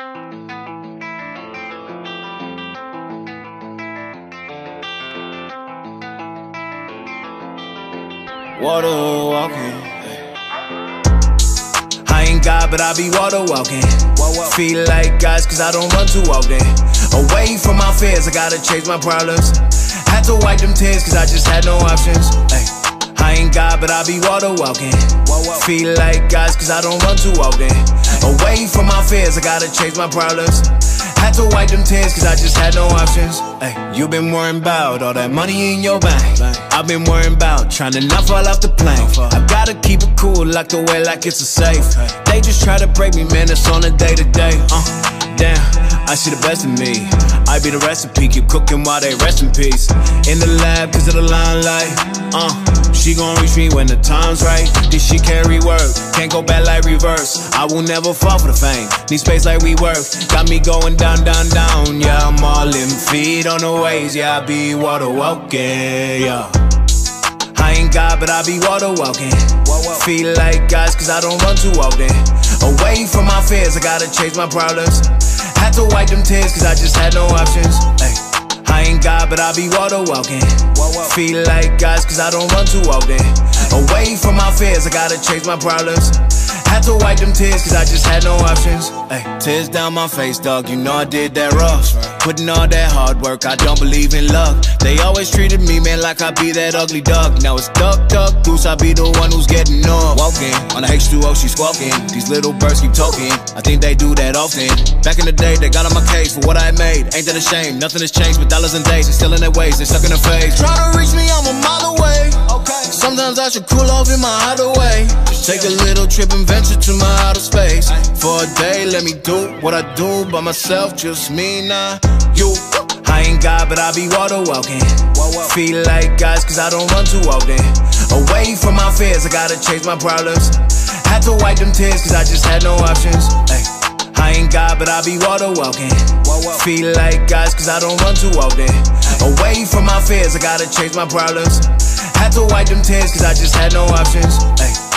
Water walking. I ain't God, but I be water walking. Feel like guys, cause I don't run too often. Away from my fears, I gotta chase my problems. Had to wipe them tears, cause I just had no options. Ay. I ain't God, but I be water walking. Feel like guys, cause I don't run too often. Away from my fears, I gotta chase my problems. Had to wipe them tears, cause I just had no options. Hey, you been worrying about all that money in your bank. I've been worrying about trying to not fall off the plane. I gotta keep it cool, locked away like it's a safe. They just try to break me, man, it's on a day to day. Uh, damn, I see the best in me. I be the recipe, keep cooking while they rest in peace. In the lab, cause of the limelight. Uh, she gon' reach me when the time's right. This shit carry work, can't go back reverse. I will never fall for the fame. Need space like we work. Got me going down, down, down. Yeah, I'm all in feet on the waves. Yeah, I be water walking. Yeah. I ain't God, but I be water walking. Feel like guys, cause I don't run too often. Away from my fears, I gotta chase my problems. Had to wipe them tears, cause I just had no options. I ain't God, but I be water walking. Feel like guys, cause I don't run too often. Away from my fears, I gotta chase my problems. Had to wipe them tears, cause I just had no options. Ay, tears down my face, dog, you know I did that rough. Putting all that hard work, I don't believe in luck. They always treated me, man, like I be that ugly duck. Now it's duck, duck, goose, I be the one who's getting off. Walking on the H2O, she squawking. These little birds keep talking, I think they do that often. Back in the day, they got on my case for what I made. Ain't that a shame? Nothing has changed but dollars and days. They still in their ways, they stuck in their face. Try to reach me, I'm a mile away. Okay. Sometimes I should cool off in my hideaway. Take a little trip and venture to my outer space. For a day, let me do what I do by myself, just me, nah, you. I ain't God, but I be water walking. Feel like guys, cause I don't run too often. Away from my fears, I gotta chase my problems. Had to wipe them tears, cause I just had no options. Ay. I ain't God, but I be water walking. Feel like guys, cause I don't run too often. Away from my fears, I gotta chase my problems. Had to wipe them tears, cause I just had no options. Ay.